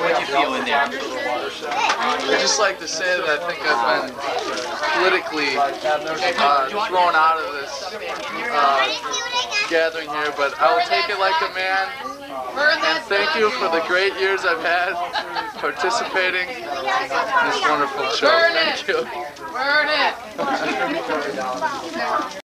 would you feel in there? I just like to say that I think I've been politically uh, thrown out of this uh, gathering here, but I will take it like a man. And thank you for the great years I've had participating in this wonderful show. Thank you. Burn it!